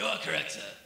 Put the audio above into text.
You are correct, sir.